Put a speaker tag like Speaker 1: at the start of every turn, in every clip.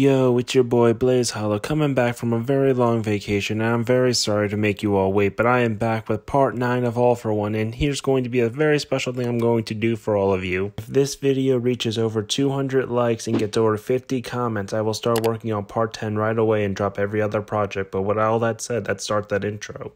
Speaker 1: Yo, it's your boy Blaze Hollow coming back from a very long vacation, and I'm very sorry to make you all wait, but I am back with part 9 of All for One, and here's going to be a very special thing I'm going to do for all of you. If this video reaches over 200 likes and gets over 50 comments, I will start working on part 10 right away and drop every other project, but with all that said, let's start that intro.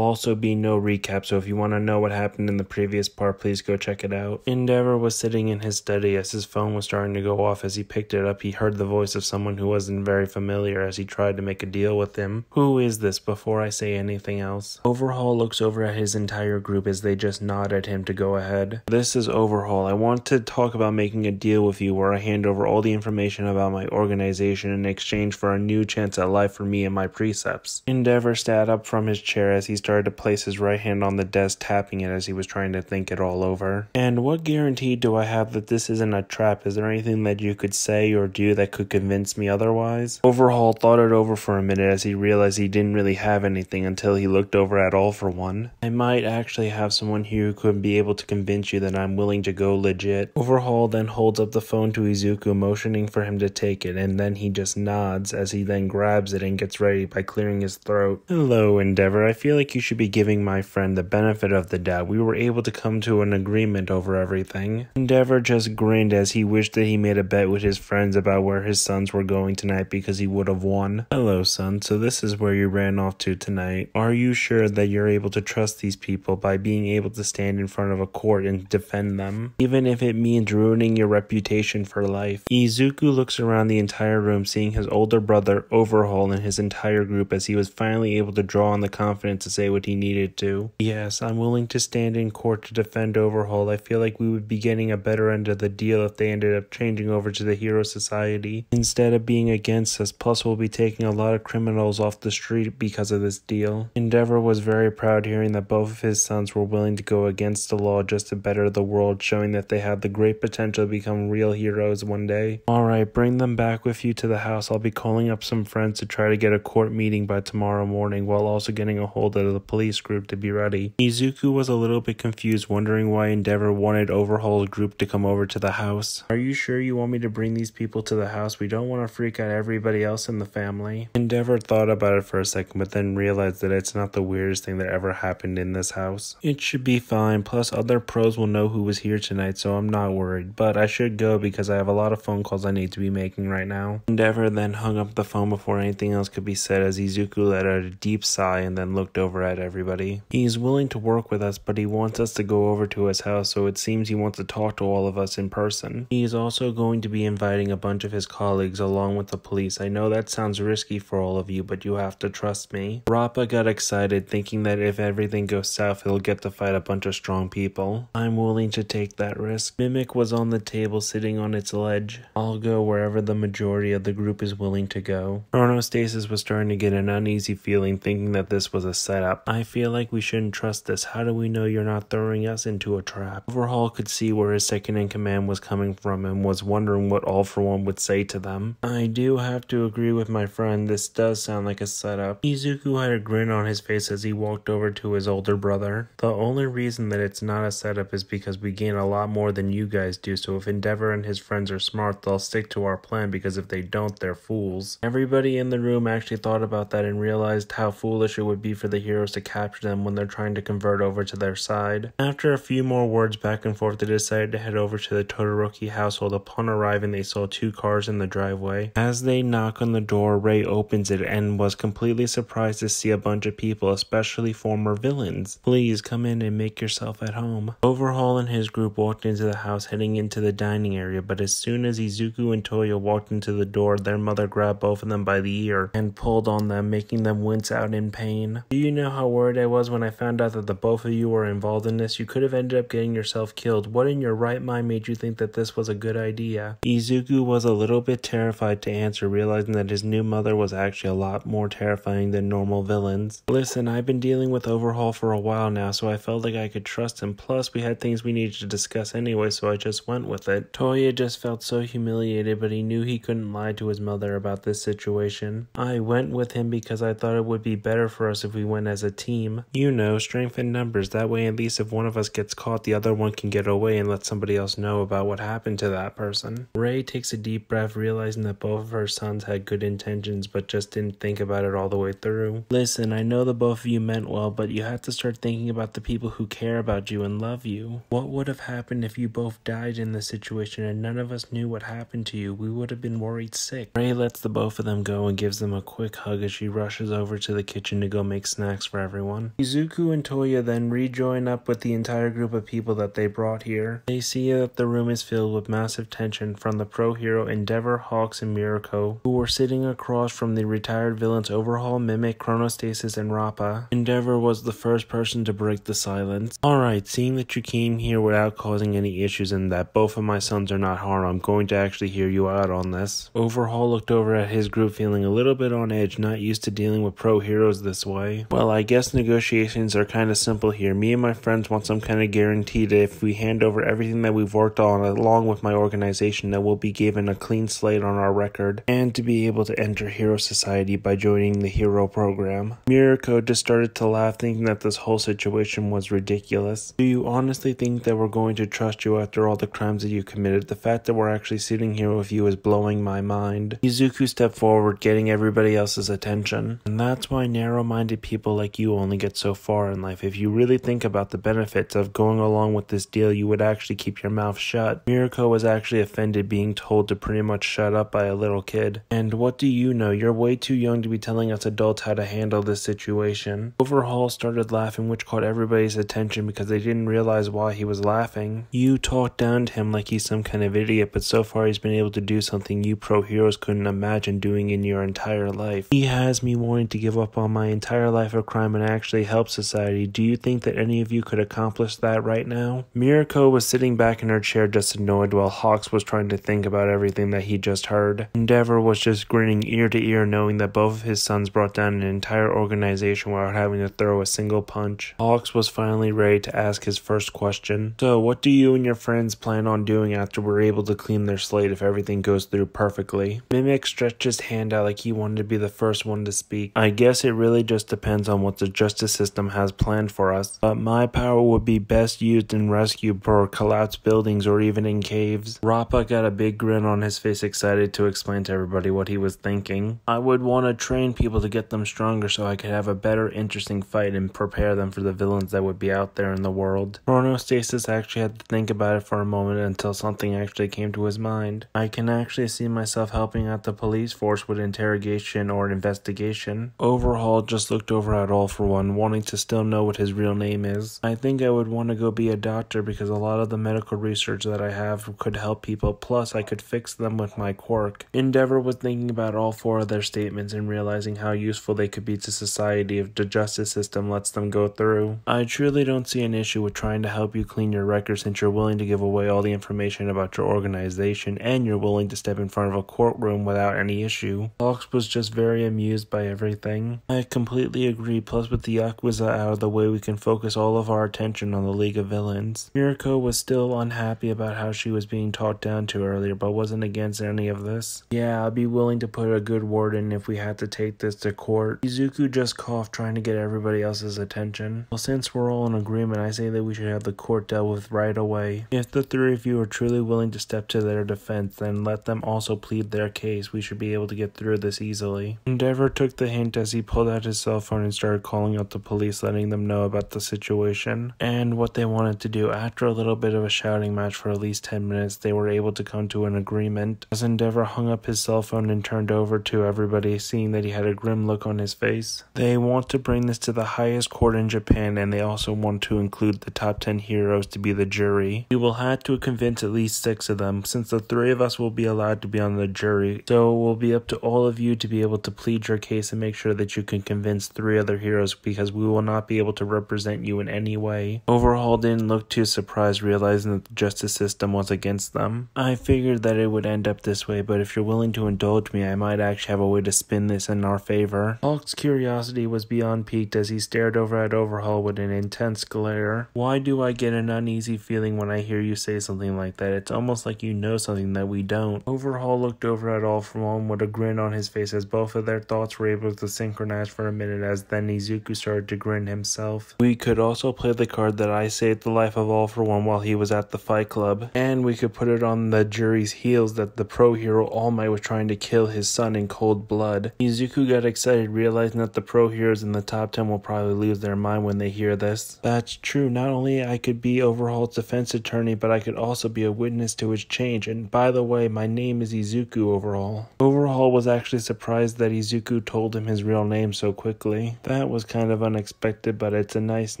Speaker 1: Also be no recap, so if you want to know what happened in the previous part, please go check it out. Endeavor was sitting in his study as his phone was starting to go off. As he picked it up, he heard the voice of someone who wasn't very familiar as he tried to make a deal with him. Who is this before I say anything else? Overhaul looks over at his entire group as they just nod at him to go ahead. This is Overhaul. I want to talk about making a deal with you where I hand over all the information about my organization in exchange for a new chance at life for me and my precepts. Endeavor sat up from his chair as he started to place his right hand on the desk, tapping it as he was trying to think it all over. And what guarantee do I have that this isn't a trap? Is there anything that you could say or do that could convince me otherwise? Overhaul thought it over for a minute as he realized he didn't really have anything until he looked over at All for One. I might actually have someone here who could be able to convince you that I'm willing to go legit. Overhaul then holds up the phone to Izuku, motioning for him to take it, and then he just nods as he then grabs it and gets ready by clearing his throat. Hello, Endeavor. I feel like you should be giving my friend the benefit of the doubt. We were able to come to an agreement over everything. Endeavor just grinned as he wished that he made a bet with his friends about where his sons were going tonight because he would have won. Hello, son. So this is where you ran off to tonight. Are you sure that you're able to trust these people by being able to stand in front of a court and defend them, even if it means ruining your reputation for life? Izuku looks around the entire room, seeing his older brother Overhaul and his entire group as he was finally able to draw on the confidence to say what he needed to. Yes, I'm willing to stand in court to defend Overhaul. I feel like we would be getting a better end of the deal if they ended up changing over to the Hero Society instead of being against us. Plus, we'll be taking a lot of criminals off the street because of this deal. Endeavor was very proud hearing that both of his sons were willing to go against the law just to better the world, showing that they had the great potential to become real heroes one day. Alright, bring them back with you to the house. I'll be calling up some friends to try to get a court meeting by tomorrow morning while also getting a hold of the police group to be ready. Izuku was a little bit confused, wondering why Endeavor wanted Overhaul's group to come over to the house. Are you sure you want me to bring these people to the house? We don't want to freak out everybody else in the family. Endeavor thought about it for a second, but then realized that it's not the weirdest thing that ever happened in this house. It should be fine, plus other pros will know who was here tonight, so I'm not worried. But I should go because I have a lot of phone calls I need to be making right now. Endeavor then hung up the phone before anything else could be said as Izuku let out a deep sigh and then looked over at everybody. He's willing to work with us, but he wants us to go over to his house, so it seems he wants to talk to all of us in person. He is also going to be inviting a bunch of his colleagues along with the police. I know that sounds risky for all of you, but you have to trust me. Rappa got excited, thinking that if everything goes south, he'll get to fight a bunch of strong people. I'm willing to take that risk. Mimic was on the table sitting on its ledge. I'll go wherever the majority of the group is willing to go. Chronostasis was starting to get an uneasy feeling, thinking that this was a setup. I feel like we shouldn't trust this. How do we know you're not throwing us into a trap? Overhaul could see where his second in command was coming from and was wondering what All for One would say to them. I do have to agree with my friend. This does sound like a setup. Izuku had a grin on his face as he walked over to his older brother. The only reason that it's not a setup is because we gain a lot more than you guys do, so if Endeavor and his friends are smart, they'll stick to our plan because if they don't, they're fools. Everybody in the room actually thought about that and realized how foolish it would be for the heroes to capture them when they're trying to convert over to their side. After a few more words back and forth, they decided to head over to the Todoroki household. Upon arriving, they saw two cars in the driveway. As they knock on the door, Rei opens it and was completely surprised to see a bunch of people, especially former villains. Please come in and make yourself at home. Overhaul and his group walked into the house, heading into the dining area, but as soon as Izuku and Toya walked into the door, their mother grabbed both of them by the ear and pulled on them, making them wince out in pain. Do you know how worried I was when I found out that the both of you were involved in this? You could have ended up getting yourself killed. What in your right mind made you think that this was a good idea? Izuku was a little bit terrified to answer, realizing that his new mother was actually a lot more terrifying than normal villains. Listen, I've been dealing with Overhaul for a while now, so I felt like I could trust him. Plus, we had things we needed to discuss anyway, so I just went with it. Toya just felt so humiliated, but he knew he couldn't lie to his mother about this situation. I went with him because I thought it would be better for us if we went as a team. You know, strength in numbers. That way, at least if one of us gets caught, the other one can get away and let somebody else know about what happened to that person. Rei takes a deep breath, realizing that both of her sons had good intentions, but just didn't think about it all the way through. Listen, I know the both of you meant well, but you have to start thinking about the people who care about you and love you. What would have happened if you both died in this situation and none of us knew what happened to you? We would have been worried sick. Rei lets the both of them go and gives them a quick hug as she rushes over to the kitchen to go make snacks for everyone. Izuku and Toya then rejoin up with the entire group of people that they brought here. They see that the room is filled with massive tension from the pro hero Endeavor, Hawks, and Mirko, who were sitting across from the retired villains Overhaul, Mimic, Chronostasis, and Rappa. Endeavor was the first person to break the silence. Alright, seeing that you came here without causing any issues and that both of my sons are not harmed, I'm going to actually hear you out on this. Overhaul looked over at his group feeling a little bit on edge, not used to dealing with pro heroes this way. Well, I guess negotiations are kind of simple here. Me and my friends want some kind of guarantee that if we hand over everything that we've worked on along with my organization that we'll be given a clean slate on our record and to be able to enter Hero Society by joining the Hero program. Mirko just started to laugh thinking that this whole situation was ridiculous. Do you honestly think that we're going to trust you after all the crimes that you committed? The fact that we're actually sitting here with you is blowing my mind. Izuku stepped forward, getting everybody else's attention. And that's why narrow-minded people like you only get so far in life. If you really think about the benefits of going along with this deal, you would actually keep your mouth shut. Mirko was actually offended being told to pretty much shut up by a little kid. And what do you know? You're way too young to be telling us adults how to handle this situation. Overhaul started laughing, which caught everybody's attention because they didn't realize why he was laughing. You talked down to him like he's some kind of idiot, but so far he's been able to do something you pro heroes couldn't imagine doing in your entire life. He has me wanting to give up on my entire life of crime and actually help society. Do you think that any of you could accomplish that right now? Mirko was sitting back in her chair just annoyed while Hawks was trying to think about everything that he just heard. Endeavor was just grinning ear to ear knowing that both of his sons brought down an entire organization without having to throw a single punch. Hawks was finally ready to ask his first question. So, what do you and your friends plan on doing after we're able to clean their slate if everything goes through perfectly? Mimic stretched his hand out like he wanted to be the first one to speak. I guess it really just depends on what the justice system has planned for us, but my power would be best used in rescue for collapsed buildings or even in caves. Rappa got a big grin on his face, excited to explain to everybody what he was thinking. I would want to train people to get them stronger so I could have a better, interesting fight and prepare them for the villains that would be out there in the world. Chronostasis actually had to think about it for a moment until something actually came to his mind. I can actually see myself helping out the police force with interrogation or investigation. Overhaul just looked over at All for One, wanting to still know what his real name is. I think I would want to go be a doctor because a lot of the medical research that I have could help people, plus I could fix them with my quirk. Endeavor was thinking about all four of their statements and realizing how useful they could be to society if the justice system lets them go through. I truly don't see an issue with trying to help you clean your record since you're willing to give away all the information about your organization and you're willing to step in front of a courtroom without any issue. Hawks was just very amused by everything. I completely agree, plus with the Yakuza out of the way we can focus all of our attention on the League of Villains. Mirko was still unhappy about how she was being talked down to earlier, but wasn't against any of this. Yeah, I'd be willing to put a good word in if we had to take this to court. Izuku just coughed, trying to get everybody else's attention. Well, since we're all in agreement, I say that we should have the court dealt with right away. If the three of you are truly willing to step to their defense, then let them also plead their case. We should be able to get through this easily. Endeavor took the hint as he pulled out his cell phone and started calling out the police, letting them know about the situation and what they wanted to do. After a little bit of a shouting match for at least 10 minutes, they were able to come to an agreement. As Endeavor hung up his cell phone and turned over to everybody, seeing that he had a grim look on his face, they want to bring this to the highest court in Japan and they also want to include the top 10 heroes to be the jury. We will have to convince at least six of them, since the three of us will be allowed to be on the jury, so it will be up to all of you to be able to plead your case and make sure that you can convince three other heroes because we will not be able to represent you in any way. Overhaul didn't look too surprised realizing that the justice system was against them. I figured that it would end up this way, but if you're willing to indulge me, I might actually have a way to spin this in our favor. Hawks' curiosity was beyond piqued as he stared over at Overhaul with an intense glare. Why do I get an uneasy feeling when I hear you say something like that? It's almost like you know something that we don't. Overhaul looked over at All for One with a grin on his face as both of their thoughts were able to synchronize for a minute as then Izuku started to grin himself. We could also play the card that I saved the life of All for One while he was at the Fight Club, and we could put it on the jury's heels that the pro hero All Might was trying to kill his son in cold blood. Izuku got excited realizing that the pro heroes in the top 10 will probably lose their mind when they hear this. That's true, not only I could be Overhaul's defense attorney, but I could also be a witness to his change, and by the way, my name is Izuku Overhaul. Overhaul was actually surprised that Izuku told him his real name so quickly. That was kind of unexpected, but it's a nice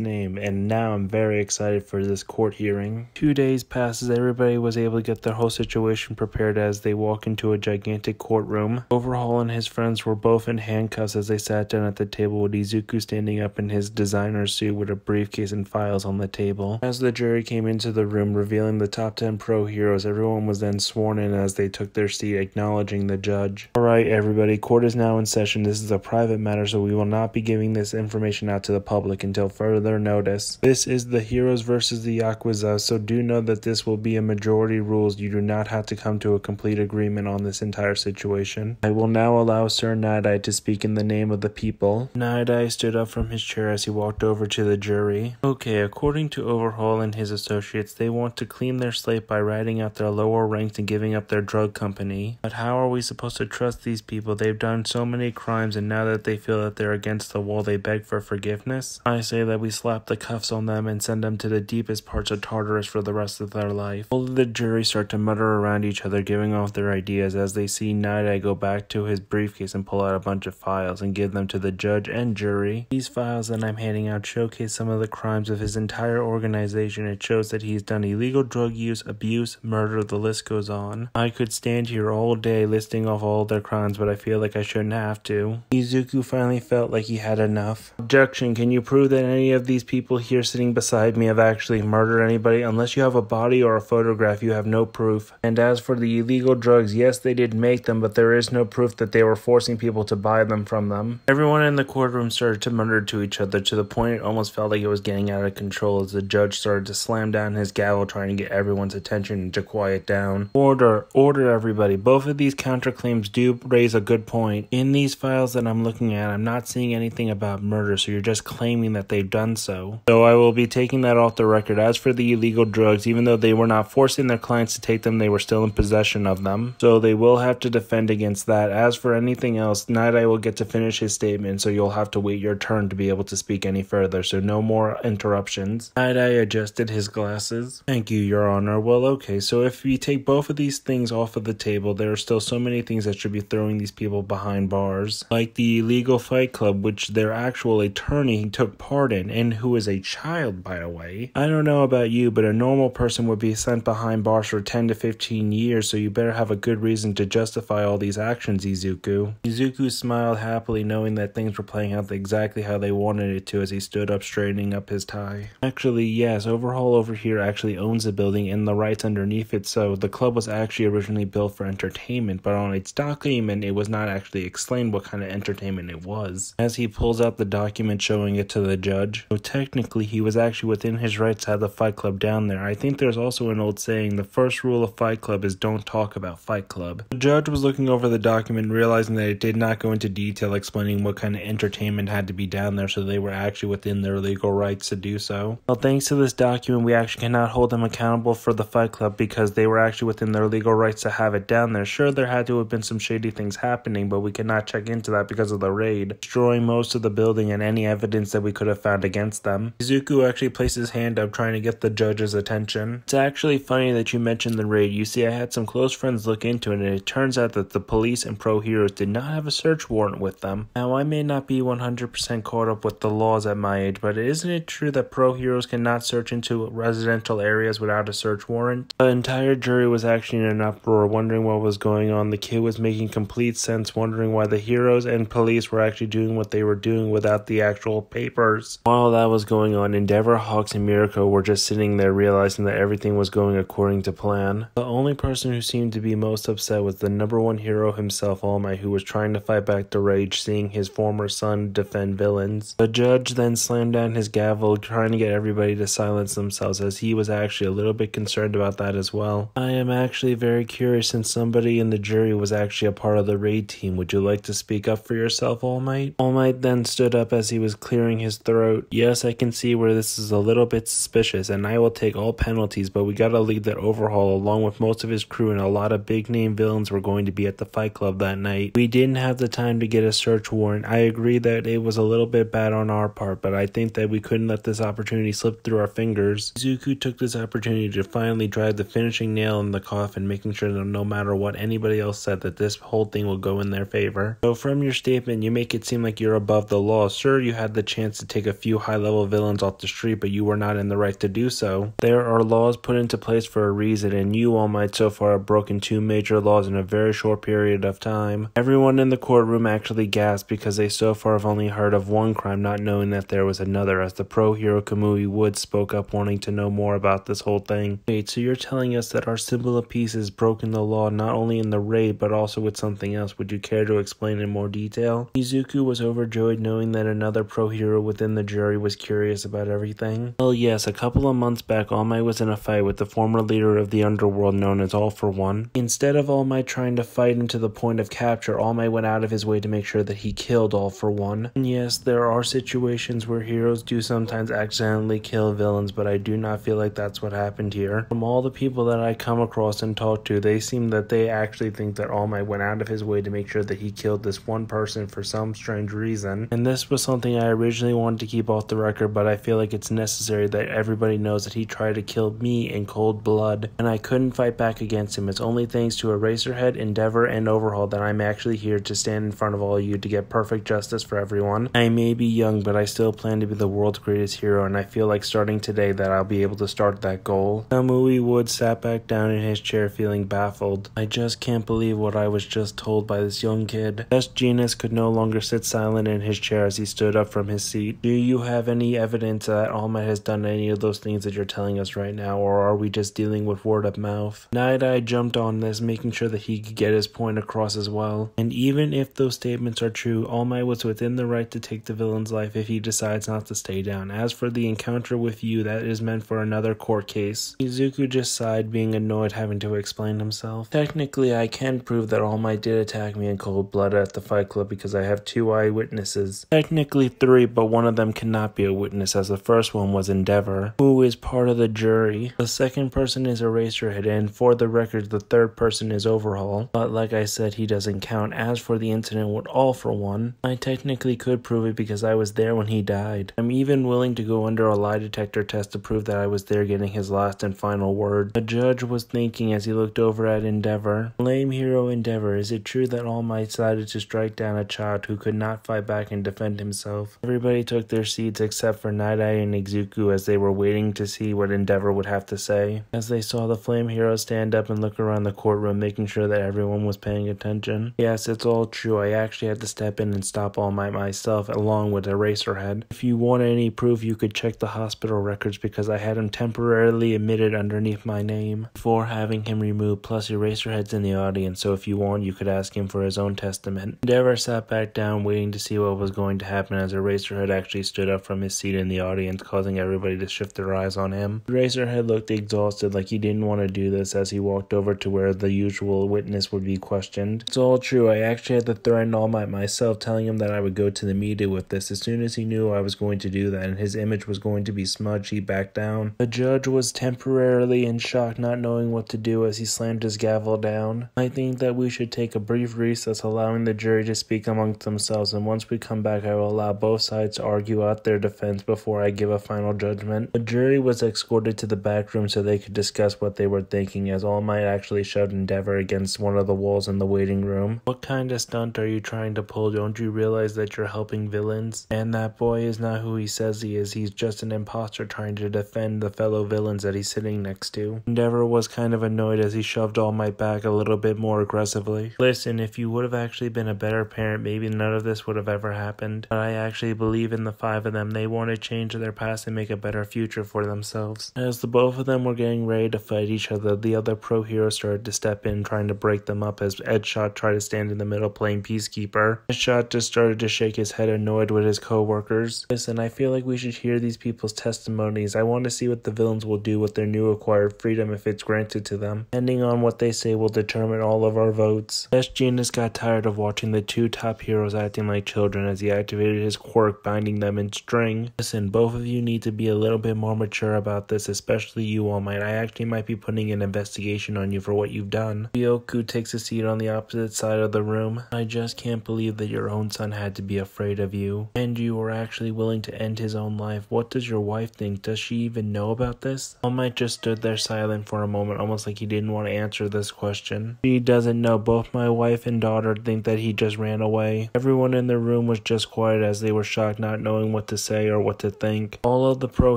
Speaker 1: name, and now I'm very excited for this court hearing. Two days passes, everybody was able to get their whole situation prepared as they walk into a gigantic courtroom. Overhaul and his friends were both in handcuffs as they sat down at the table with Izuku standing up in his designer suit with a briefcase and files on the table. As the jury came into the room revealing the top 10 pro heroes, everyone was then sworn in as they took their seat acknowledging the judge. Alright everybody, court is now in session. This is a private matter so we will not be giving this information out to the public until further notice. This is the heroes versus the Yakuza, so do know that this will be a majority rules. You do not have to come to a complete agreement on this entire situation. I will now allow Sir Nighteye to speak in the name of the people. Nighteye stood up from his chair as he walked over to the jury. Okay, according to Overhaul and his associates, they want to clean their slate by writing out their lower ranks and giving up their drug company. But how are we supposed to trust these people? They've done so many crimes and now that they feel that they're against the wall, they beg for forgiveness? I say that we slap the cuffs on them and send them to the deepest parts of Tartarus for the rest of their life. All of the jury start to mutter around each other, giving off their ideas as they see Night Eye go back to his briefcase and pull out a bunch of files and give them to the judge and jury. These files that I'm handing out showcase some of the crimes of his entire organization. It shows that he's done illegal drug use, abuse, murder, the list goes on. I could stand here all day listing off all their crimes, but I feel like I shouldn't have to. Izuku finally felt like he had enough. Objection, can you prove that any of these people here sitting beside me have actually murdered anybody? Unless you have a body or a photograph, you have no proof. And as for the illegal drugs, yes, they did make them, but there is no proof that they were forcing people to buy them from them. Everyone in the courtroom started to mutter to each other to the point it almost felt like it was getting out of control as the judge started to slam down his gavel trying to get everyone's attention and to quiet down. Order, order everybody. Both of these counterclaims do raise a good point. In these files that I'm looking at, I'm not seeing anything about murder, so you're just claiming that they've done so. So I will be taking that off the record. As for the illegal drugs, even though they were not forcing their clients to take them, they were still in possession of them. So they will have to defend against that. As for anything else, Night Eye will get to finish his statement, so you'll have to wait your turn to be able to speak any further, so no more interruptions. Night Eye adjusted his glasses. Thank you, Your Honor. Well, okay, so if we take both of these things off of the table, there are still so many things that should be throwing these people behind bars. Like the illegal fight club, which actual attorney he took part in, and who is a child, by the way. I don't know about you, but a normal person would be sent behind bars for 10 to 15 years, so you better have a good reason to justify all these actions, Izuku. Izuku smiled happily, knowing that things were playing out exactly how they wanted it to as he stood up, straightening up his tie. Actually, yes, Overhaul over here actually owns the building and the rights underneath it, so the club was actually originally built for entertainment, but on its document, it was not actually explained what kind of entertainment it was. As he pulls out the document showing it to the judge, so technically he was actually within his rights to have the Fight Club down there. I think there's also an old saying, the first rule of Fight Club is don't talk about Fight Club. The judge was looking over the document, realizing that it did not go into detail explaining what kind of entertainment had to be down there, so they were actually within their legal rights to do so. Well, thanks to this document, we actually cannot hold them accountable for the Fight Club because they were actually within their legal rights to have it down there. Sure, there had to have been some shady things happening, but we cannot check into that because of the raid, destroying most of the building and any evidence that we could have found against them. Izuku actually placed his hand up trying to get the judge's attention. It's actually funny that you mentioned the raid. You see, I had some close friends look into it, and it turns out that the police and pro heroes did not have a search warrant with them. Now, I may not be 100% caught up with the laws at my age, but isn't it true that pro heroes cannot search into residential areas without a search warrant? The entire jury was actually in an uproar, wondering what was going on. The kid was making complete sense, wondering why the heroes and police were actually doing what what they were doing without the actual papers. While that was going on, Endeavor, Hawks, and Mirko were just sitting there realizing that everything was going according to plan. The only person who seemed to be most upset was the number one hero himself, All Might, who was trying to fight back the rage seeing his former son defend villains. The judge then slammed down his gavel, trying to get everybody to silence themselves, as he was actually a little bit concerned about that as well. I am actually very curious since somebody in the jury was actually a part of the raid team. Would you like to speak up for yourself, All Might? All Might then stood up as he was clearing his throat. Yes, I can see where this is a little bit suspicious, and I will take all penalties, but we gotta lead that overhaul along with most of his crew, and a lot of big name villains were going to be at the Fight Club that night. We didn't have the time to get a search warrant. I agree that it was a little bit bad on our part, but I think that we couldn't let this opportunity slip through our fingers. Izuku took this opportunity to finally drive the finishing nail in the coffin, making sure that no matter what anybody else said, that this whole thing will go in their favor. So from your statement, you make it seem like you're above the law. Sure, you had the chance to take a few high-level villains off the street, but you were not in the right to do so. There are laws put into place for a reason, and you, All Might, so far have broken two major laws in a very short period of time. Everyone in the courtroom actually gasped because they so far have only heard of one crime, not knowing that there was another, as the pro hero Kamui Woods spoke up wanting to know more about this whole thing. Wait, so you're telling us that our symbol of peace has broken the law not only in the raid but also with something else? Would you care to explain in more detail? Izuku was overjoyed knowing that another pro hero within the jury was curious about everything. Well, yes, a couple of months back, All Might was in a fight with the former leader of the underworld known as All for One. Instead of All Might trying to fight him to the point of capture, All Might went out of his way to make sure that he killed All for One. And yes, there are situations where heroes do sometimes accidentally kill villains, but I do not feel like that's what happened here. From all the people that I come across and talk to, they seem that they actually think that All Might went out of his way to make sure that he killed this one person for some strange reason. And this was something I originally wanted to keep off the record, but I feel like it's necessary that everybody knows that he tried to kill me in cold blood, and I couldn't fight back against him. It's only thanks to Eraserhead, Endeavor, and Overhaul that I'm actually here to stand in front of all of you to get perfect justice for everyone. I may be young, but I still plan to be the world's greatest hero, and I feel like starting today that I'll be able to start that goal. Kamui Wood sat back down in his chair feeling baffled. I just can't believe what I was just told by this young kid. Best Jeanist could no longer sit silent in his chair as he stood up from his seat. Do you have any evidence that All Might has done any of those things that you're telling us right now, or are we just dealing with word of mouth? Night Eye jumped on this, making sure that he could get his point across as well. And even if those statements are true, All Might was within the right to take the villain's life if he decides not to stay down. As for the encounter with you, that is meant for another court case. Izuku just sighed, being annoyed having to explain himself. Technically, I can prove that All Might did attack me in cold blood at the Fight Club because I have two eyewitnesses. Technically three, but one of them cannot be a witness as the first one was Endeavor, who is part of the jury. The second person is Eraserhead, and for the record, the third person is Overhaul. But like I said, he doesn't count. As for the incident with All for One, I technically could prove it because I was there when he died. I'm even willing to go under a lie detector test to prove that I was there getting his last and final word. The judge was thinking as he looked over at Endeavor. Flame hero Endeavor, is it true that All Might decided to strike down a child who could not fight back and defend himself? Everybody took their seats except for Night Eye and Izuku as they were waiting to see what Endeavor would have to say. As they saw the Flame Hero stand up and look around the courtroom, making sure that everyone was paying attention. Yes, it's all true. I actually had to step in and stop All Might myself, along with Eraserhead. If you want any proof, you could check the hospital records because I had him temporarily admitted underneath my name before having him removed. Plus, Eraserhead's in the audience, so if you want, you could ask him for his own testament. Endeavor sat back down, waiting to see what was going to happen as Eraserhead actually stood up from his seat in the audience, causing everybody to shift their eyes on him. Eraserhead looked exhausted, like he didn't want to do this as he walked over to where the usual witness would be questioned. It's all true. I actually had to threaten All Might myself, telling him that I would go to the media with this. As soon as he knew I was going to do that and his image was going to be smudged, he backed down. The judge was temporarily in shock, not knowing what to do as he slammed his gavel down. I think that we should take a brief recess, allowing the jury to speak amongst themselves, and once we come back, I will allow both sides to argue out their defense before I give a final judgment. The jury was escorted to the back room so they could discuss what they were thinking, as All Might actually shoved Endeavor against one of the walls in the waiting room. What kind of stunt are you trying to pull? Don't you realize that you're helping villains? And that boy is not who he says he is. He's just an imposter trying to defend the fellow villains that he's sitting next to. Endeavor was kind of annoyed as he shoved All Might back a little bit more aggressively. Listen, if you would have actually been a better parent, maybe none of this would would have ever happened. Happened, but I actually believe in the five of them. They want to change their past and make a better future for themselves. As the both of them were getting ready to fight each other, the other pro heroes started to step in, trying to break them up as Edgeshot tried to stand in the middle playing peacekeeper. Edgeshot just started to shake his head annoyed with his co-workers. Listen, I feel like we should hear these people's testimonies. I want to see what the villains will do with their new acquired freedom if it's granted to them. Depending on what they say will determine all of our votes. Best Jeanist got tired of watching the two top heroes acting like children as he activated his quirk binding them in string. Listen, both of you need to be a little bit more mature about this, especially you, All Might. I actually might be putting an investigation on you for what you've done. Ryukyu takes a seat on the opposite side of the room. I just can't believe that your own son had to be afraid of you. And you were actually willing to end his own life. What does your wife think? Does she even know about this? All Might just stood there silent for a moment, almost like he didn't want to answer this question. She doesn't know. Both my wife and daughter think that he just ran away. Everyone in the room was just quiet as they were shocked, not knowing what to say or what to think. All of the pro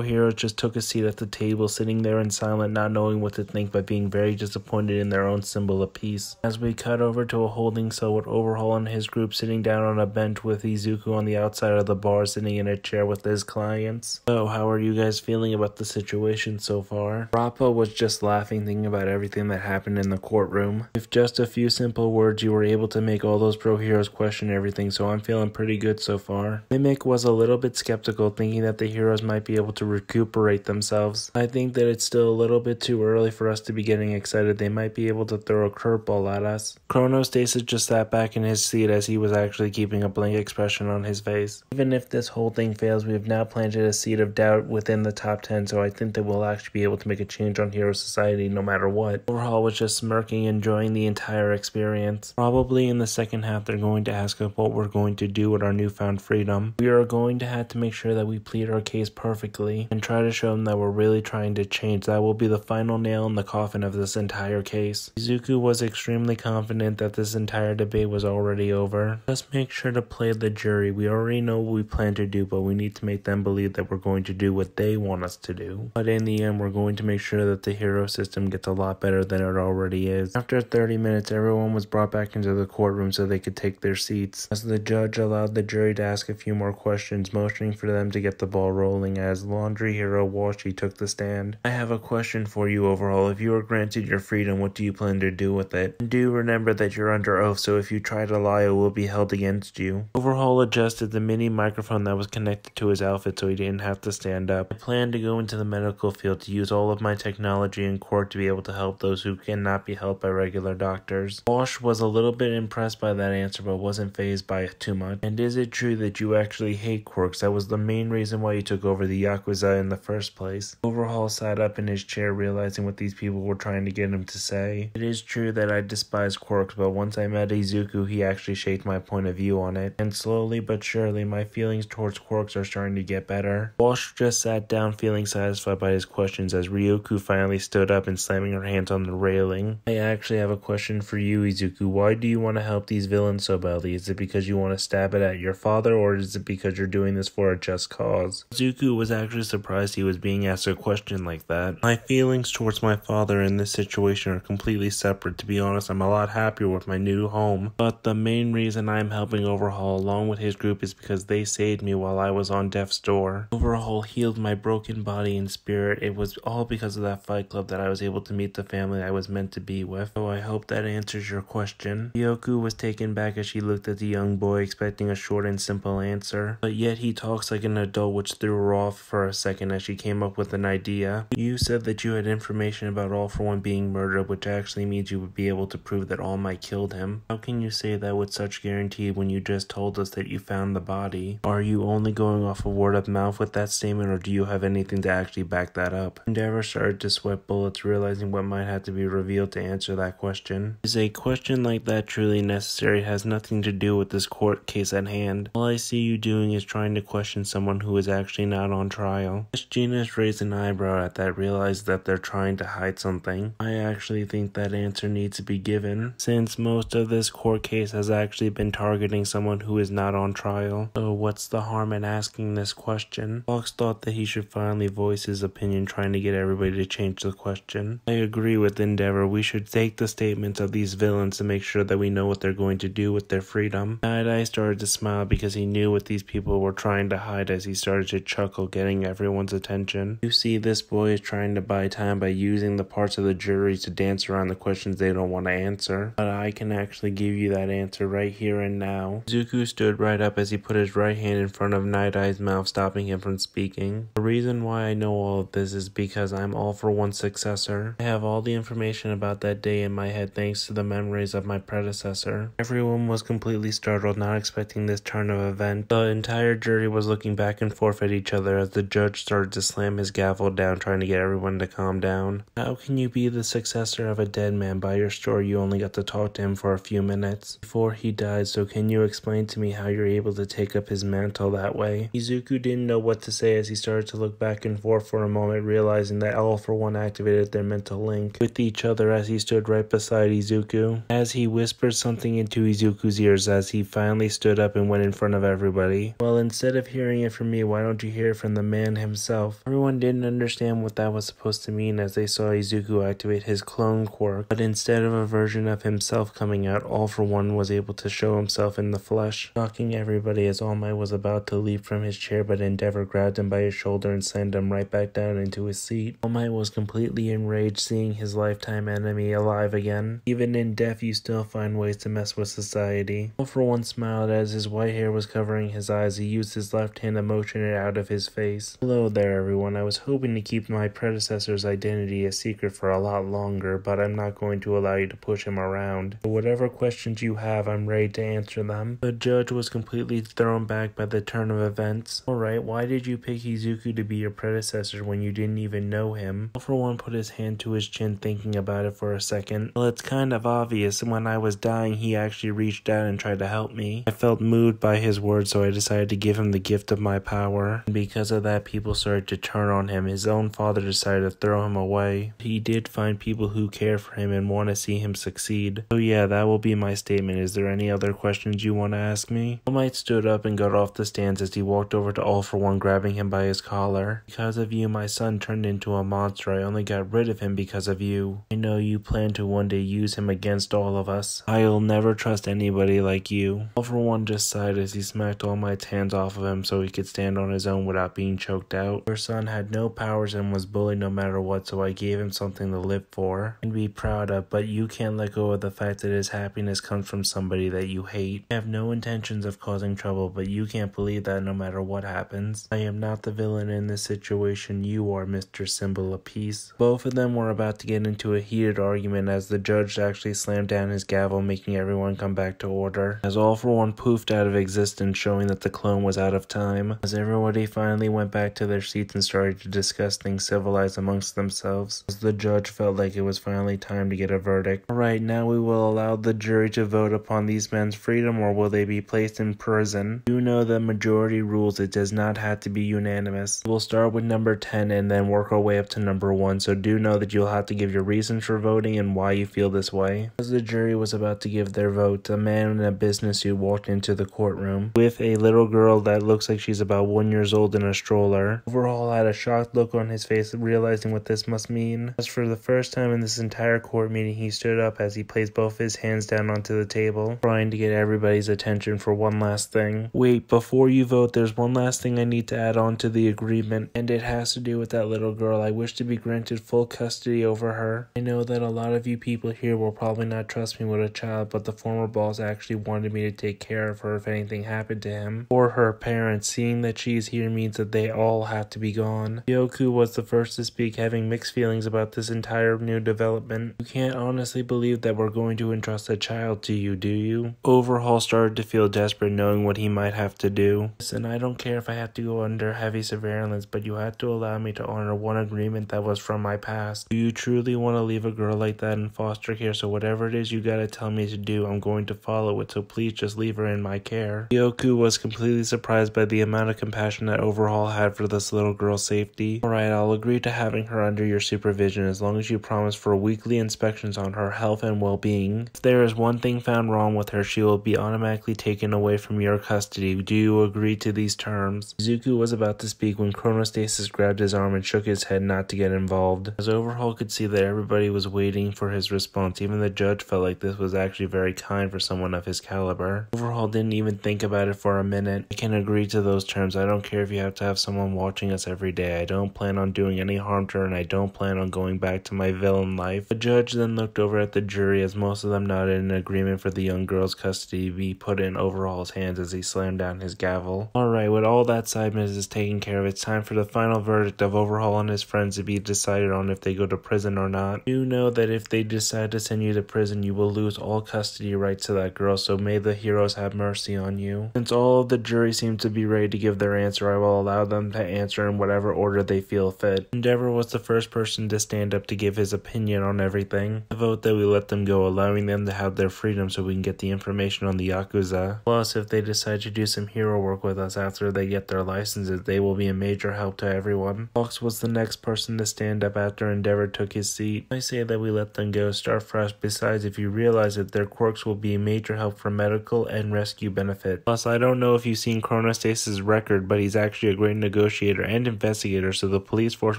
Speaker 1: heroes just took a seat at the table, sitting there in silence, not knowing what to think, but being very disappointed in their own symbol of peace. As we cut over to a holding cell with Overhaul and his group sitting down on a bench with Izuku on the outside of the bar, sitting in a chair with his clients. So, how are you guys feeling about the situation so far? Rappa was just laughing, thinking about everything that happened in the courtroom. With just a few simple words, you were able to make all those pro heroes question everything, so I'm feeling pretty good so far. Mimic was a little bit skeptical, thinking that the heroes might be able to recuperate themselves. I think that it's still a little bit too early for us to be getting excited. They might be able to throw a curveball at us. Chronostasis just sat back in his seat as he was actually keeping a blank expression on his face. Even if this whole thing fails, we have now planted a seed of doubt within the top 10, so I think that we'll actually be able to make a change on Hero Society no matter what. Overhaul was just smirking, enjoying the entire experience. Probably in the second half, they're going to ask us what we're going to do with our newfound freedom. We are going to have to make sure that we plead our case perfectly and try to show them that we're really trying to change. That will be the final nail in the coffin of this entire case. Izuku was extremely confident that this entire debate was already over. Just make sure to play the jury. We already know what we plan to do, but we need to make them believe that we're going to do what they want us to do. But in the end, we're going to make sure that the hero system gets a lot better than it already is. After 30 minutes, everyone was brought back into the courtroom so they could take their seats. As the judge allowed the jury to ask a few more questions, motioning for them to get the ball rolling as laundry hero Washi took the stand. I have a question for you Overhaul. If you are granted your freedom, what do you plan to do with it? And do remember that you're under oath, so if you try to lie, it will be held against you. Overhaul adjusted the mini microphone that was connected to his outfit so he didn't have to stand up. I plan to go into the medical field to use all of my technology in court to be able to help those who cannot be helped by regular doctors. Wash was a little bit impressed by that answer but wasn't phased by it too much. And is it true that you actually hate quirks? That was the main reason why you took over the Yakuza in the first place. Overhaul sat up in his chair realizing what these people were trying to get him to say. It is true that I despise quirks, but once I met Izuku, he actually shaped my point of view on it. And slowly but surely, my feelings towards quirks are starting to get better. Wash just sat down feeling satisfied by his questions as Ryukyu finally stood up and slamming her hands on the railing. I actually have a question for you, Izuku. Why do you want to help these villains so badly? Is it because you want to stab it at your father, or is it because you're doing this for a just cause? Izuku was actually surprised he was being asked a question like that. My feelings towards my father in this situation are completely separate. To be honest, I'm a lot happier with my new home. But the main reason I'm helping Overhaul along with his group is because they saved me while I was on death's door. Overhaul healed my broken body and spirit. It was all because of that fight club that I was able to meet the family I was meant to be with. So I hope that answers your question. Ryukyu was taken back as she looked at the young boy expecting a short and simple answer. But yet he talks like an adult which threw her off for a second as she came up with an idea. You said that you had information about All for One being murdered which actually means you would be able to prove that All Might killed him. How can you say that with such guarantee when you just told us that you found the body? Are you only going off of word of mouth with that statement or do you have anything to actually back that up? Endeavor started to sweat bullets realizing what might have to be revealed to answer that question. Is a question like that truly necessary? It has nothing to do with this court case at hand. All I see you doing is trying to question someone who is actually not on trial. As Genus raised an eyebrow at that, realized that they're trying to hide something. I actually think that answer needs to be given, since most of this court case has actually been targeting someone who is not on trial. So what's the harm in asking this question? Hawks thought that he should finally voice his opinion trying to get everybody to change the question. I agree with Endeavor. We should take the statements of these villains to make sure that we know what they're going to do with their freedom. Night Eye started to smile because he knew what these people were trying to hide as he started to chuckle, getting everyone's attention. You see, this boy is trying to buy time by using the parts of the jury to dance around the questions they don't want to answer. But I can actually give you that answer right here and now. Zuko stood right up as he put his right hand in front of Night Eye's mouth, stopping him from speaking. The reason why I know all of this is because I'm all for one successor. I have all the information about that day in my head thanks to the memories of my predecessor. Everyone was completely startled, not expecting this turn of event. The entire jury was looking back and forth at each other as the judge started to slam his gavel down, trying to get everyone to calm down. How can you be the successor of a dead man? By your story, you only got to talk to him for a few minutes before he died, so can you explain to me how you're able to take up his mantle that way? Izuku didn't know what to say as he started to look back and forth for a moment, realizing that all for one activated their mental link with each other as he stood right beside Izuku. As he whispered something into Izuku's ears as he finally stood up and went in front of everybody. Well, instead of hearing it from me, why don't you hear it from the man himself? Everyone didn't understand what that was supposed to mean as they saw Izuku activate his clone quirk, but instead of a version of himself coming out, All for One was able to show himself in the flesh, shocking everybody as All Might was about to leap from his chair, but Endeavor grabbed him by his shoulder and slammed him right back down into his seat. All Might was completely enraged seeing his lifetime enemy alive again. Even in death, you still find ways to mess with society. All for One smiled as his white hair was covering his eyes. He used his left hand to motion it out of his face. Hello there, everyone. I was hoping to keep my predecessor's identity a secret for a lot longer, but I'm not going to allow you to push him around. Whatever questions you have, I'm ready to answer them. The judge was completely thrown back by the turn of events. Alright, why did you pick Izuku to be your predecessor when you didn't even know him? All for One put his hand to his chin thinking about it for a second. Well, it's kind of obvious. When I was dying, he actually reached out and tried to help me. I felt moved by his words, so I decided to give him the gift of my power. And because of that, people started to turn on him. His own father decided to throw him away. He did find people who care for him and want to see him succeed. So yeah, that will be my statement. Is there any other questions you want to ask me? All Might stood up and got off the stands as he walked over to All for One, grabbing him by his collar. Because of you, my son turned into a monster. I only got rid of him because of you. I know you plan to one day use him against all of us. I'll never trust anybody like you. All for One just sighed as he smacked All Might's hands off of him so he could stand on his own without being choked out. Your son had no powers and was bullied no matter what, so I gave him something to live for and be proud of, but you can't let go of the fact that his happiness comes from somebody that you hate. I have no intentions of causing trouble, but you can't believe that no matter what happens. I am not the villain in this situation, you are Mr. Symbol of Peace. Both of them were about to get into a heated argument as the judge actually slammed down his gavel, making everyone come back to order. As All for One poofed out of existence, showing that the clone was out of time. As everybody finally went back to their seats and started to discuss things civilized amongst themselves, as the judge felt like it was finally time to get a verdict. Alright, now we will allow the jury to vote upon these men's freedom or will they be placed in prison? You know the majority rules, it does not have to be unanimous. We'll start with number 10 and then work our way up to number 1, so do know that you'll have to give your reasons for voting and why you feel this way. As the jury was about to give their vote, a man in a business suit walked into the courtroom with a little girl that looks like she's about one years old in a stroller. Overall I had a shocked look on his face, realizing what this must mean. As for the first time in this entire court meeting, he stood up as he placed both his hands down onto the table, trying to get everybody's attention for one last thing. Wait, before you vote, there's one last thing I need to add on to the agreement, and it has to do with that little girl. I wish to be granted full custody over her. I know that a lot of you people here will probably not trust me with a child, but the former boss actually wanted me to take care of her if anything happened to him. Or her parents, seeing that she's here means that they all have to be gone. Yoku was the first to speak, having mixed feelings about this entire new development. You can't honestly believe that we're going to entrust a child to you, do you? Overhaul started to feel desperate knowing what he might have to do. Listen, I don't care if I have to go under heavy surveillance, but you have to allow me to honor one agreement that was from my past. Do you truly want to leave a girl like that in foster care? So whatever it is you gotta tell me to do, I'm going to follow it, so please just leave her in my care. Yoku was completely surprised by the amount of compassion that Overhaul had for this little girl's safety. Alright, I'll agree to having her under your supervision as long as you promise for weekly inspections on her health and well-being. If there is one thing found wrong with her, she will be automatically taken away from your custody. Do you agree to these terms? Zuku was about to speak when Chronostasis grabbed his arm and shook his head not to get involved. As Overhaul could see that everybody was waiting for his response, even the judge felt like this was actually very kind for someone of his caliber. Overhaul didn't even think about it for a minute. I can agree to those terms. I don't care if you have to have someone watching us every day. I don't plan on doing any harm to her and I don't plan on going back to my villain life. The judge then looked over at the jury as most of them nodded in agreement for the young girl's custody to be put in Overhaul's hands as he slammed down his gavel. Alright, with all that side business taken care of, it's time for the final verdict of Overhaul and his friends to be decided on if they go to prison or not. You know that if they decide to send you to prison, you will lose all custody rights to that girl, so may the heroes have mercy on you. Since all of the jury seem to be ready to give their answer, I will allow them to answer in whatever order they feel fit. Endeavor was the first person to stand up to give his opinion on everything. I vote that we let them go, allowing them to have their freedom so we can get the information on the Yakuza. Plus, if they decide to do some hero work with us after they get their licenses, they will be a major help to everyone. Hawks was the next person to stand up after Endeavor took his seat. I say that we let them go, start fresh. Besides, if you realize that their quirks will be a major help for medical and rescue benefit. Plus, I don't know if you've seen Chronostasis's record, but he's actually a great negotiator and investigator, so the police force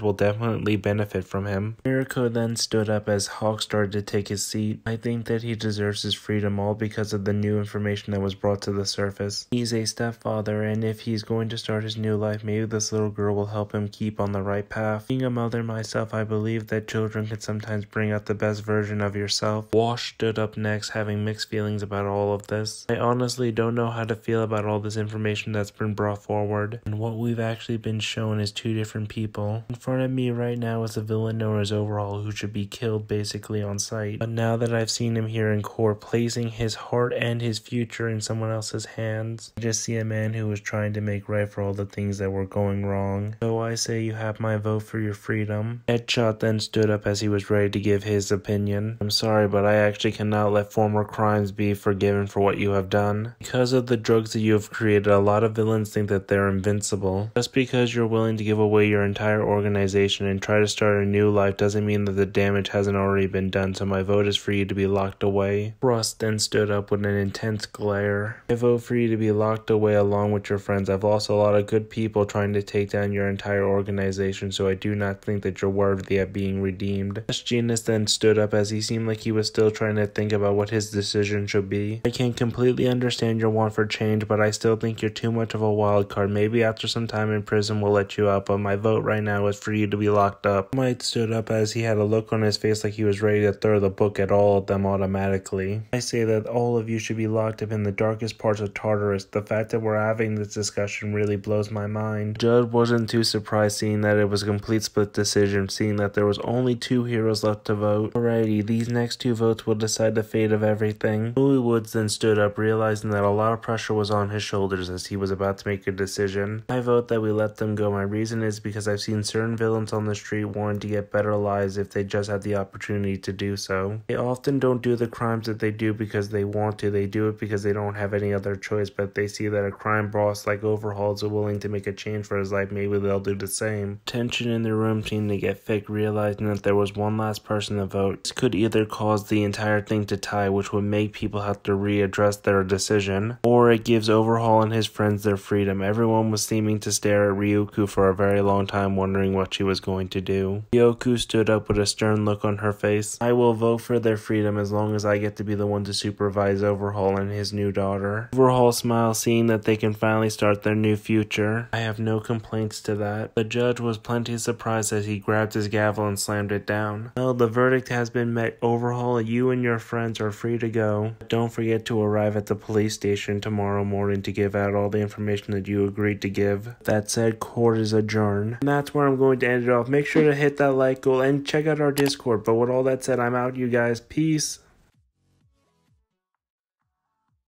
Speaker 1: will definitely benefit from him. Mirko then stood up as Hawk started to take his seat. I think that he deserves his freedom all because of the new information that was brought to the surface. He's a stepfather, and if he's going to start his new life, maybe this little girl will help him keep on the right path. Being a mother myself, I believe that children can sometimes bring out the best version of yourself. Wash stood up next, having mixed feelings about all of this. I honestly don't know how to feel about all this information that's been brought forward, and what we've actually been shown is two different people. In front of me right now is a villain known as Overhaul who should be killed basically on sight. But now that I've seen him here in court placing his heart and his future in someone else's hands, I just see a man who was trying to make right for all the things that were going wrong. So I say you have my vote for your freedom. Edgeshot then stood up as he was ready to give his opinion. I'm sorry, but I actually cannot let former crimes be forgiven for what you have done. Because of the drugs that you have created, a lot of villains think that they're invincible. Just because you're willing to give away your entire organization and try to start a new life doesn't mean that the damage hasn't already been done, so my vote is for you to be locked away. Crust then stood up with an intense glare. I vote for you to be locked away along with your friends. I've lost a lot of good people trying to take down your entire organization, so I do not think that you're worthy of being redeemed. Jeanist then stood up as he seemed like he was still trying to think about what his decision should be. I can completely understand your want for change, but I still think you're too much of a wild card. Maybe after some time in prison we'll let you out, but my vote right now is for you to be locked up. Might stood up as he had a look on his face like he was ready to throw the book at all of them automatically. I say that all of you should be locked up in the darkest parts of Tartarus. The fact that we're having this discussion really blows my mind. Judd wasn't too surprised seeing that it was a complete split decision, seeing that there was only two heroes left to vote. Alrighty, these next two votes will decide the fate of everything. Kamui Woods then stood up, realizing that a lot of pressure was on his shoulders as he was about to make a decision. I vote that we let them go. My reason is because I've seen certain villains on the street wanting to get better lives if they just had the opportunity to do so. They often don't do the crimes that they do because they want to, they do it because they don't have any other choice, but they see that a crime boss like Overhaul is willing to make a change for his life, maybe they'll do the same. Tension in the room seemed to get thick, realizing that there was one last person to vote. This could either cause the entire thing to tie, which would make people have to readdress their decision, or it gives Overhaul and his friends their freedom. Everyone was seeming to stare at Ryukyu for a very long time, wondering what she was going to do. Yoku stood up with a stern look on her face. I will vote for their freedom as long as I get to be the one to supervise Overhaul and his new daughter. Overhaul smiles, seeing that they can finally start their new future. I have no complaints to that. The judge was plenty surprised as he grabbed his gavel and slammed it down. Well, the verdict has been met. Overhaul, you and your friends are free to go. But don't forget to arrive at the police station tomorrow morning to give out all the information that you agreed to give. That said, court is adjourned. And that's where I'm going to end it off. Make sure to hit that like goal and check out our Discord. But with all that said, I'm out, you guys. Peace.